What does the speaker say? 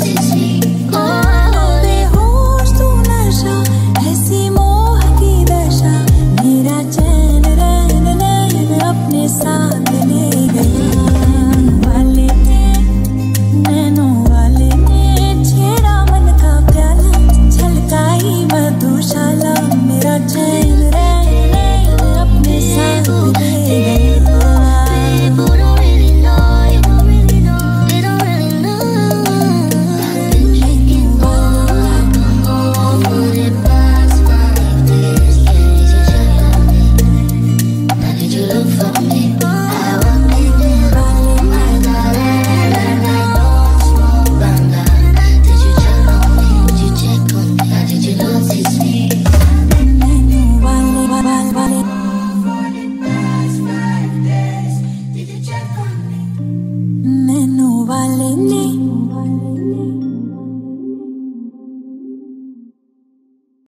Teach